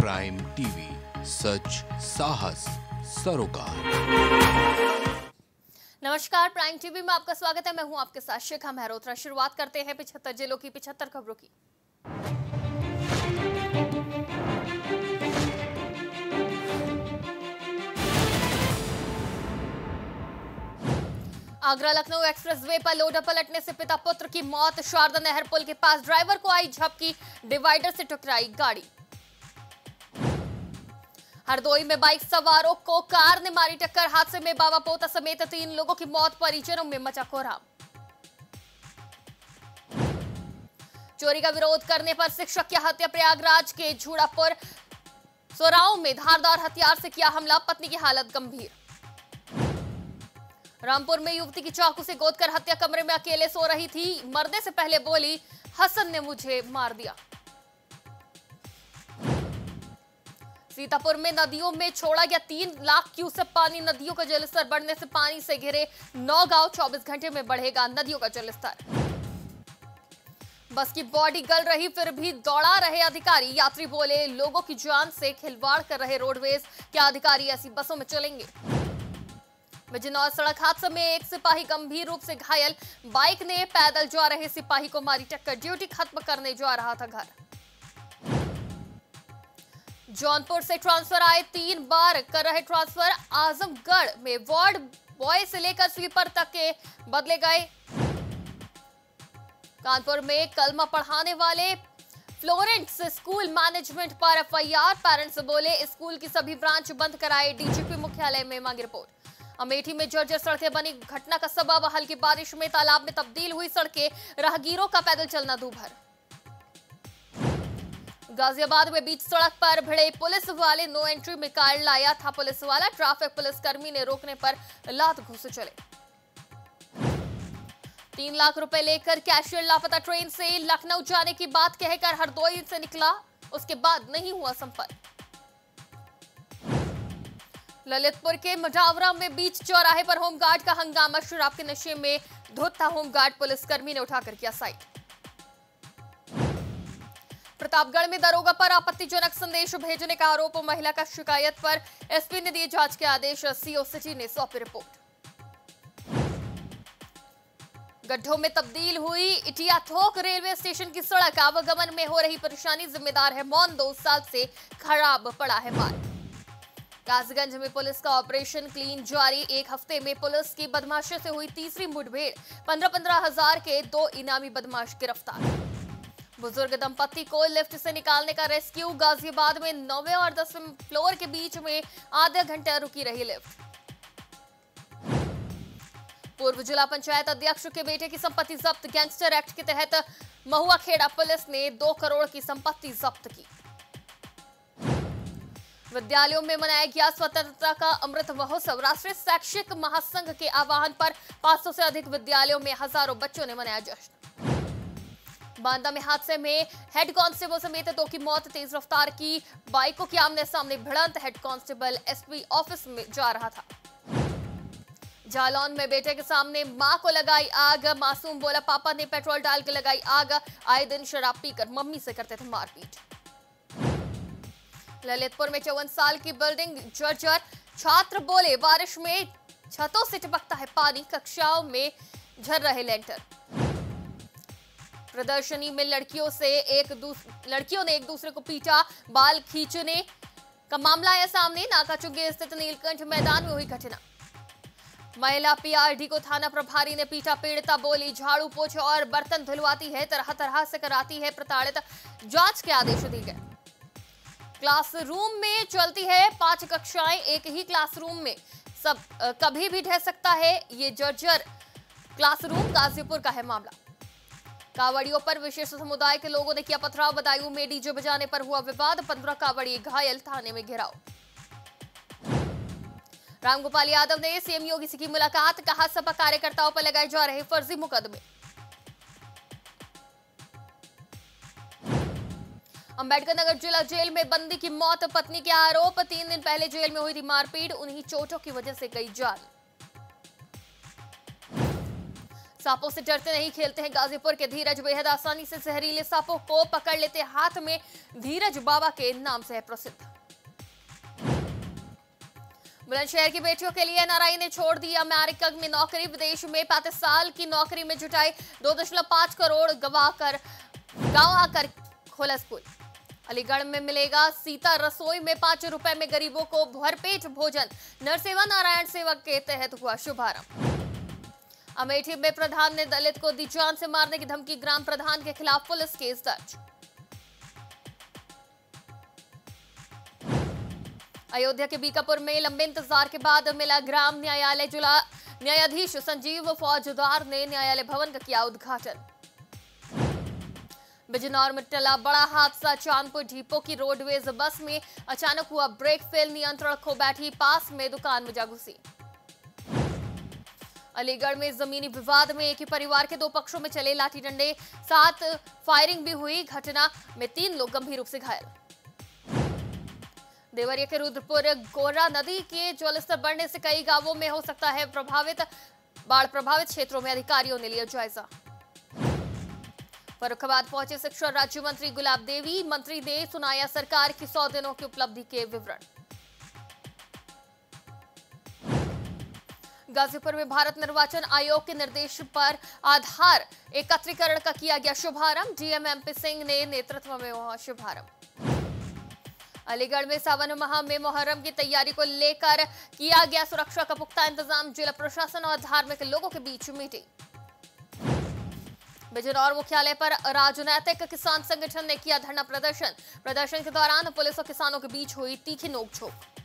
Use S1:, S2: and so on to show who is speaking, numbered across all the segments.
S1: Prime TV, सच, साहस, सरोकार।
S2: नमस्कार, प्राइम टीवी में आपका स्वागत है। मैं हूँ आपके साथ शिखा मेहरोत्रा। शुरुआत करते हैं पिछहत्तर जिलों की पिछहत्तर खबरों की। आगरा लखनऊ एक्सप्रेसवे पर लोडर पलटने से पिता पुत्र की मौत। शारदा नहर पुल के पास ड्राइवर को आई झपकी। डिवाइडर से टकराई गाड़ी। हरदोई में बाइक सवारों को कार ने मारी टक्कर। हादसे में बाबा पोता समेत तीन लोगों की मौत, परिजनों में मचा कोहराम चोरी का विरोध करने पर शिक्षक की हत्या, प्रयागराज के झूड़ापुर सोराव में धारदार हथियार से किया हमला, पत्नी की हालत गंभीर। रामपुर में युवती की चाकू से गोद कर हत्या, कमरे में अकेले सो रही थी। मरने से पहले बोली, हसन ने मुझे मार दिया। सीतापुर में नदियों में छोड़ा गया तीन लाख क्यूसेक पानी नदियों का जलस्तर बढ़ने से पानी से घिरे नौ गाँव 24 घंटे में बढ़ेगा नदियों का जलस्तर। बस की बॉडी गल रही, फिर भी दौड़ा रहे अधिकारी। यात्री बोले, लोगों की जान से खिलवाड़ कर रहे रोडवेज़, क्या अधिकारी ऐसी बसों में चलेंगे? बिजनौर सड़क हादसे में एक सिपाही गंभीर रूप से घायल। बाइक ने पैदल जा रहे सिपाही को मारी टक्कर, ड्यूटी खत्म करने जा रहा था घर। जौनपुर से ट्रांसफ़र आए तीन बार। कर रहे ट्रांसफ़र आजमगढ़ में वार्ड बॉय से लेकर स्वीपर तक के बदले गए। कानपुर में कलमा पढ़ाने वाले फ्लोरेंस स्कूल मैनेजमेंट पर एफआईआर। पेरेंट्स बोले, स्कूल की सभी ब्रांच बंद कराए डीजीपी मुख्यालय में मांगी रिपोर्ट। अमेठी में जर्जर सड़कें बनी, घटना का सबब, हल्की बारिश में तालाब में तब्दील हुई सड़कें, राहगीरों का पैदल चलना दूभर। गाजियाबाद में बीच सड़क पर भिड़े पुलिस वाले नो एंट्री में कार लाया था पुलिस वाला। ट्रैफ़िक पुलिसकर्मी ने रोकने पर लात घुस चले। तीन लाख रुपए लेकर कैशियर लापता ट्रेन से लखनऊ जाने की बात कहकर हरदोई से निकला। उसके बाद नहीं हुआ संपर्क। ललितपुर के मजावरा में बीच चौराहे पर होमगार्ड का हंगामा। शराब के नशे में धुत था होमगार्ड पुलिसकर्मी ने उठाकर किया साइड। प्रतापगढ़ में दरोगा पर आपत्तिजनक संदेश भेजने का आरोप, महिला का शिकायत पर एसपी ने दिए जाँच के आदेश, सीओ सिटी ने सौंपी रिपोर्ट। गड्ढों में तब्दील हुई इटिया थोक रेलवे स्टेशन की सड़क, आवागमन में हो रही परेशानी जिम्मेदार है मौन, दो साल से खराब पड़ा है मार्ग कासगंज में पुलिस का ऑपरेशन क्लीन जारी, एक हफ़्ते में पुलिस की बदमाशी से हुई तीसरी मुठभेड़, पंद्रह पंद्रह हज़ार के दो इनामी बदमाश गिरफ़्तार। बुज़ुर्ग दंपति को लिफ्ट से निकालने का रेस्क्यू, गाजियाबाद में नौवे और दसवें फ्लोर के बीच में आधे घंटे रुकी रही लिफ्ट। पूर्व जिला पंचायत अध्यक्ष के बेटे की संपत्ति जब्त, गैंगस्टर एक्ट के तहत महुआ खेड़ा पुलिस ने दो करोड़ की संपत्ति जब्त की। विद्यालयों में मनाया गया स्वतंत्रता का अमृत महोत्सव, राष्ट्रीय शैक्षिक महासंघ के आह्वान पर 500 से अधिक विद्यालयों में हज़ारों बच्चों ने मनाया जश्न। बांदा में हादसे में हेड कांस्टेबल समेत दो की मौत, तेज रफ्तार की बाइकों की आमने सामने भिड़ंत, हेड कांस्टेबल एसपी ऑफ़िस में जा रहा था। जालौन में बेटे के सामने माँ को लगाई आग, मासूम बोला पापा ने पेट्रोल डाल के लगाई आग, आए दिन शराब पीकर मम्मी से करते थे मारपीट। ललितपुर में चौवन साल की बिल्डिंग जर्जर, छात्र बोले बारिश में छतों से टपकता है पानी, कक्षाओं में झर रहे लेंटर प्रदर्शनी में लड़कियों से एक लड़कियों ने एक दूसरे को पीटा, बाल खींचने का मामला आया सामने, नाकाचुंगे स्थित नीलकंठ मैदान में हुई घटना। महिला पीआरडी को थाना प्रभारी ने पीटा, पीड़िता बोली, झाड़ू पोछे और बर्तन धुलवाती है तरह तरह से कराती है, प्रताड़ित जाँच के आदेश दिए गए। क्लासरूम में चलती है पाँच कक्षाएँ, एक ही क्लासरूम में। सब कभी भी ढह सकता है ये जर्जर। क्लासरूम गाजीपुर का है मामला। कावड़ियों पर विशेष समुदाय के लोगों ने किया पथराव। बदायूं में डीजे बजाने पर हुआ विवाद। पंद्रह कावड़ी घायल, थाने में घेराव। रामगोपाल यादव ने सीएम योगी से की मुलाकात। कहा, सपा कार्यकर्ताओं पर लगाए जा रहे फर्जी मुकदमे। अंबेडकर नगर जिला जेल में बंदी की मौत। पत्नी के आरोप। तीन दिन पहले जेल में हुई थी मारपीट। उन्हीं चोटों की वजह से गई जान। सांपों से डरते नहीं, खेलते हैं गाजीपुर के धीरज। बेहद आसानी से जहरीले सांपों को पकड़ लेते हाथ में धीरज बाबा के नाम से है प्रसिद्ध। बुलंदशहर की बेटियों के लिए एनआरआई ने छोड़ दी अमेरिका में नौकरी। विदेश में पैंतीस साल की नौकरी में जुटाई दो दशमलव पाँच करोड़ गवाकर, गाँव आकर खोला स्कूल। अलीगढ़ में मिलेगा सीता रसोई में पाँच रुपए में गरीबों को भरपेट भोजन। नरसेवा नारायण सेवक के तहत हुआ शुभारंभ। अमेठी में प्रधान ने दलित को दी जान से मारने की धमकी, ग्राम प्रधान के खिलाफ पुलिस केस दर्ज। अयोध्या के बीकापुर में लंबे इंतज़ार के बाद मिला ग्राम न्यायालय जिला न्यायाधीश संजीव फौजदार ने न्यायालय भवन का किया उद्घाटन। बिजनौर में टला बड़ा हादसा, चांदपुर डिपो की रोडवेज़ बस में अचानक हुआ ब्रेक फेल नियंत्रण खो बैठी, पास में दुकान में जा घुसी अलीगढ़ में जमीनी विवाद में एक ही परिवार के दो पक्षों में चले लाठी डंडे, साथ फायरिंग भी हुई। घटना में तीन लोग गंभीर रूप से घायल। देवरिया के रुद्रपुर, गोरा नदी के जलस्तर बढ़ने से कई गाँवों में हो सकता है प्रभावित। बाढ़ प्रभावित क्षेत्रों में अधिकारियों ने लिया जायजा। फरुखाबाद पहुँचे शिक्षा राज्य मंत्री गुलाब देवी। मंत्री ने सुनाया सरकार की सौ दिनों की उपलब्धि के विवरण। गाजीपुर में भारत निर्वाचन आयोग के निर्देश पर आधार एकत्रीकरण का किया गया शुभारंभ। डीएम एमपी सिंह ने नेतृत्व में हुआ शुभारंभ। अलीगढ़ में सावन माह में मुहर्रम की तैयारी को लेकर किया गया सुरक्षा का पुख्ता इंतज़ाम। जिला प्रशासन और धार्मिक लोगों के बीच मीटिंग। बिजनौर मुख्यालय पर राजनैतिक किसान संगठन ने किया धरना प्रदर्शन। प्रदर्शन के दौरान पुलिस और किसानों के बीच हुई तीखी नोकझोंक।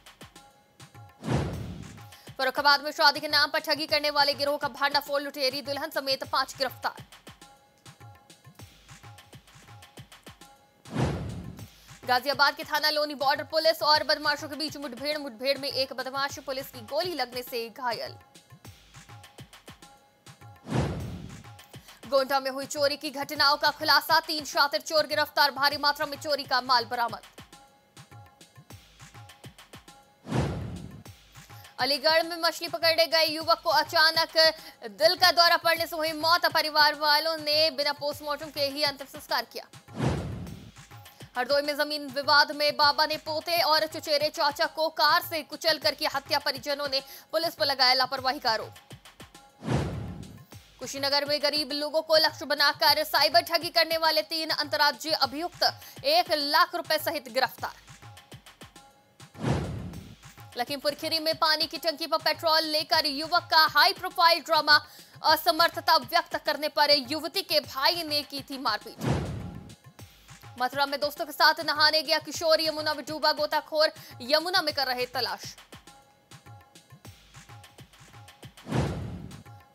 S2: फरुखाबाद में शादी के नाम पर ठगी करने वाले गिरोह का भांडाफोड़, लुटेरी, दुल्हन समेत पाँच गिरफ़्तार। गाजियाबाद के थाना लोनी बॉर्डर पुलिस और बदमाशों के बीच मुठभेड़ मुठभेड़ में एक बदमाश पुलिस की गोली लगने से घायल। गोंडा में हुई चोरी की घटनाओं का खुलासा, तीन शातिर चोर गिरफ़्तार, भारी मात्रा में चोरी का माल बरामद। अलीगढ़ में मछली पकड़ने गए युवक को अचानक दिल का दौरा पड़ने से हुई मौत। परिवार वालों ने बिना पोस्टमार्टम के ही अंतिम संस्कार किया। हरदोई में ज़मीन विवाद में बाबा ने पोते और चुचेरे चाचा को कार से कुचल कर की हत्या। परिजनों ने पुलिस पर लगाया लापरवाही का आरोप। कुशीनगर में गरीब लोगों को लक्ष्य बनाकर साइबर ठगी करने वाले तीन अंतर्राज्यीय अभियुक्त एक लाख रुपए सहित गिरफ़्तार। लखीमपुर खीरी में पानी की टंकी पर पेट्रोल लेकर युवक का हाई प्रोफ़ाइल ड्रामा असमर्थता व्यक्त करने पर युवती के भाई ने की थी मारपीट। मथुरा में दोस्तों के साथ नहाने गया किशोर, यमुना में डूबा गोताखोर, यमुना में कर रहे तलाश।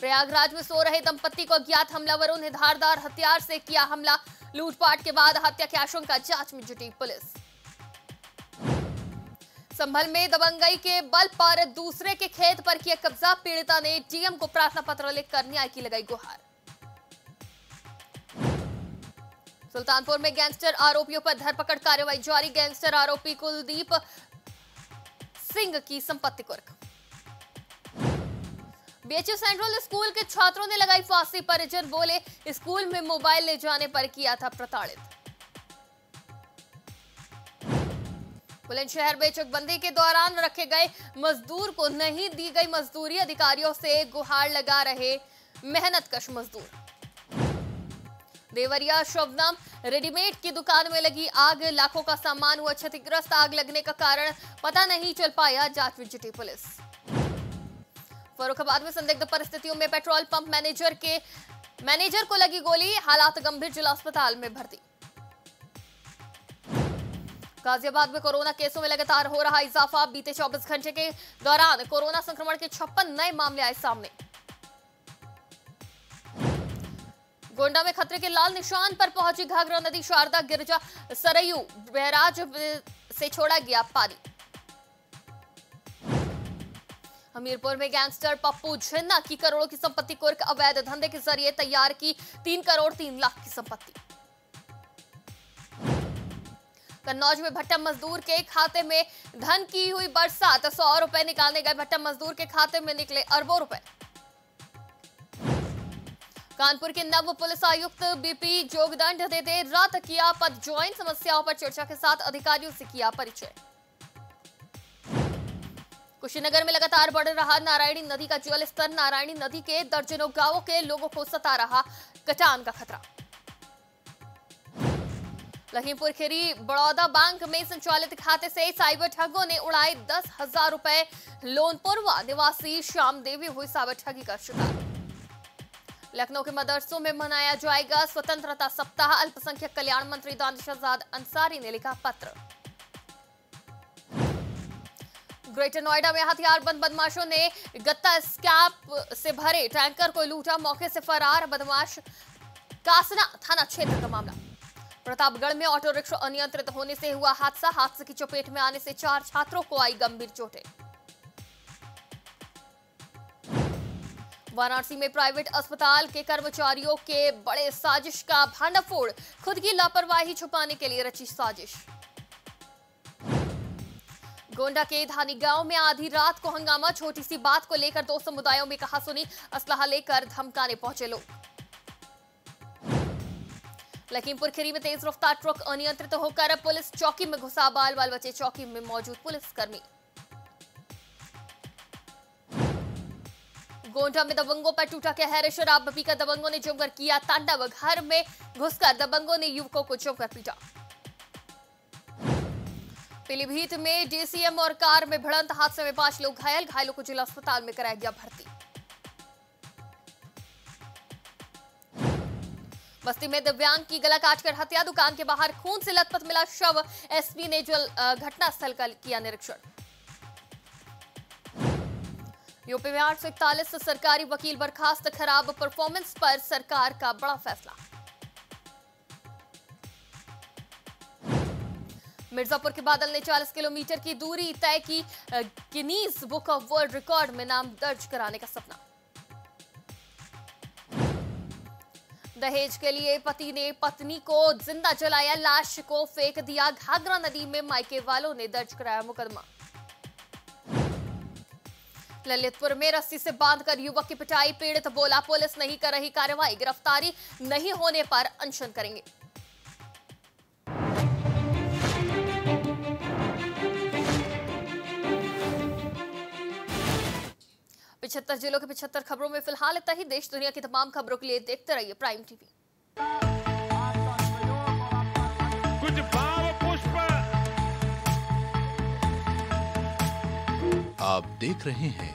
S2: प्रयागराज में सो रहे दंपति को अज्ञात हमलावरों ने धारदार हथियार से किया हमला। लूटपाट के बाद हत्या की आशंका जाँच में जुटी पुलिस। संभल में दबंगई के बल पर दूसरे के खेत पर किया कब्जा। पीड़िता ने डीएम को प्रार्थना पत्र लिखकर न्याय की लगाई गुहार। सुल्तानपुर में गैंगस्टर आरोपियों पर धरपकड़ कार्रवाई जारी। गैंगस्टर आरोपी कुलदीप सिंह की संपत्ति कुर्क। बीएचयू सेंट्रल स्कूल के छात्रों ने लगाई फांसी, परिजन बोले, स्कूल में मोबाइल ले जाने पर किया था प्रताड़ित। बुलंदशहर में चकबंदी के दौरान रखे गए मजदूर को नहीं दी गई मजदूरी, अधिकारियों से गुहार लगा रहे मेहनत कश मजदूर। देवरिया शबनम रेडीमेड की दुकान में लगी आग, लाखों का सामान हुआ क्षतिग्रस्त, आग लगने का कारण पता नहीं चल पाया जाँच में जुटी पुलिस। फरुखाबाद में संदिग्ध परिस्थितियों में पेट्रोल पंप मैनेजर के, मैनेजर को लगी गोली, हालात गंभीर, जिला अस्पताल में भर्ती। गाजियाबाद में कोरोना केसों में लगातार हो रहा इजाफा। बीते 24 घंटे के दौरान कोरोना संक्रमण के छप्पन नए मामले आए सामने। गोंडा में खतरे के लाल निशान पर पहुँची घाघरा नदी। शारदा, गिरजा, सरयू बैराज से छोड़ा गया पानी। हमीरपुर में गैंगस्टर पप्पू झिन्ना की करोड़ों की संपत्ति कुर्क अवैध धंधे के ज़रिए तैयार की तीन करोड़ तीन लाख की संपत्ति। कन्नौज में भट्टा मजदूर के खाते में धन की हुई बरसात। सौ रुपए निकालने गए भट्टा मजदूर के खाते में निकले अरबों रुपए। कानपुर के नव पुलिस आयुक्त बीपी जोगदंड देते रात किया पद ज्वाइन, समस्याओं पर चर्चा के साथ अधिकारियों से किया परिचय। कुशीनगर में लगातार बढ़ रहा नारायणी नदी का जल स्तर नारायणी नदी के दर्जनों गाँवों के लोगों को सता रहा कटान का खतरा। लखीमपुर खीरी बड़ौदा बैंक में संचालित खाते से साइबर ठगों ने उड़ाए दस हज़ार रुपए लोनपुरवा निवासी श्याम देवी हुई साइबर ठगी का शिकार। लखनऊ के मदरसों में मनाया जाएगा स्वतंत्रता सप्ताह। अल्पसंख्यक कल्याण मंत्री दानिश आज़ाद अंसारी ने लिखा पत्र। ग्रेटर नोएडा में हथियारबंद बदमाशों ने गत्ता स्कैप से भरे टैंकर को लूटा। मौके से फरार बदमाश कासना थाना क्षेत्र का मामला। प्रतापगढ़ में ऑटो रिक्शा अनियंत्रित होने से हुआ हादसा। हादसे की चपेट में आने से चार छात्रों को आई गंभीर चोटें। वाराणसी में प्राइवेट अस्पताल के कर्मचारियों के बड़े साजिश का भांडाफोड़, खुद की लापरवाही छुपाने के लिए रची साजिश। गोंडा के धानी गाँव में आधी रात को हंगामा, छोटी सी बात को लेकर दो समुदायों में कहा सुनी। असलाह लेकर धमकाने पहुँचे लोग। लखीमपुर खीरी में तेज रफ्तार ट्रक अनियंत्रित होकर पुलिस चौकी में घुसा बाल बाल बचे चौकी में मौजूद पुलिसकर्मी। गोंडा में दबंगों पर टूटा कहर शराब पीकर दबंगों ने जमकर किया तांडव घर में घुसकर दबंगों ने युवकों को जमकर पीटा। पीलीभीत में डीसीएम और कार में भिड़ंत, हादसे में पाँच लोग घायल, घायलों को जिला अस्पताल में कराया गया भर्ती। बस्ती में दिव्यांग की गला काटकर हत्या। दुकान के बाहर खून से लथपथ मिला शव। एसपी ने जल घटनास्थल का किया निरीक्षण। यूपी में आठ सौ इकतालीस सरकारी वकील बर्खास्त। खराब परफॉर्मेंस पर सरकार का बड़ा फैसला। मिर्जापुर के बादल ने 40 किलोमीटर की दूरी तय की। Guinness book of world record में नाम दर्ज कराने का सपना। दहेज के लिए पति ने पत्नी को ज़िंदा जलाया, लाश को फेंक दिया। घाघरा नदी में मायके वालों ने दर्ज कराया मुकदमा। ललितपुर में रस्सी से बांधकर युवक की पिटाई, पीड़ित बोला, पुलिस नहीं कर रही कार्रवाई, गिरफ्तारी नहीं होने पर अनशन करेंगे। पिछहत्तर जिलों के पिछहत्तर खबरों में फ़िलहाल इतना ही। देश दुनिया की तमाम खबरों के लिए देखते रहिए प्राइम टीवी।
S3: कुछ भाव पुष्प।
S1: आप देख रहे हैं